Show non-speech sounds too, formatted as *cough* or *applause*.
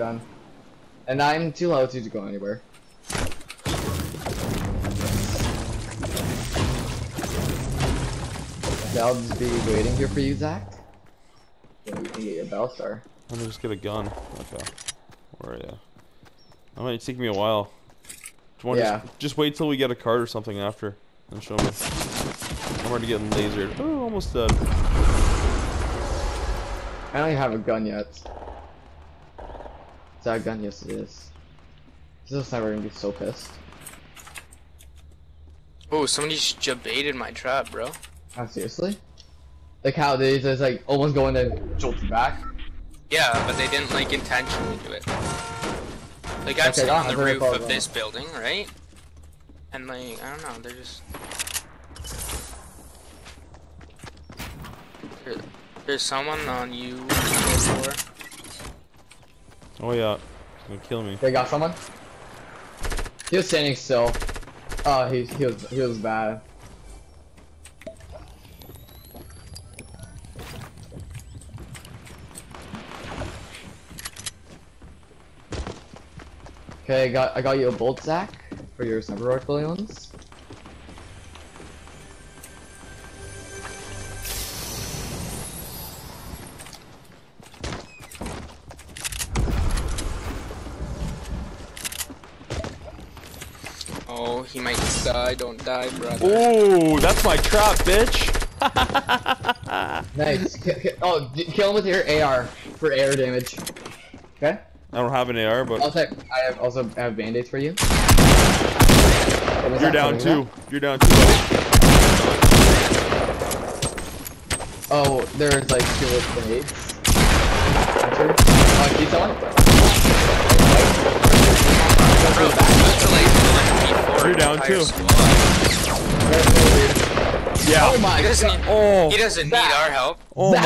done. And I'm too low to go anywhere. Okay, I'll just be waiting here for you, Zach. You can get your bell star. Let me just get a gun. Okay. Where are you? That might take me a while. Do you Yeah. just, just wait till we get a card or something after and show me. I'm already getting lasered. Oh, almost dead. I don't even have a gun yet. Is that a gun? Yes, it is. This is sniper gonna be so pissed. Oh, somebody just baited my trap, bro. Oh, seriously? Like how they just like almost going to jolt you back? Yeah, but they didn't like intentionally do it. Like I'm Okay, sitting on the roof of this building, right? And like I don't know, they're just. There's someone on you floor. Oh yeah. He's gonna kill me. They got someone? He was standing still. Oh, he, he was he was bad. Okay, I got I got you a bolt sack for your sniper rifle ones. Oh, he might die. Don't die, brother. Oh, that's my trap, bitch. *laughs* Nice. Ki- ki- oh, kill him with your AR for air damage. Okay. I don't have an AR, but Also, I have also have band-aids for you. you're down too. You're down too. buddy. Oh, there's like two little grenades. Enter. Oh, keep someone? Bro, that's like 1v4 You're down too. squad. There's no dude. Yeah. Oh my He doesn't. god. Oh. He doesn't need our help. Oh my.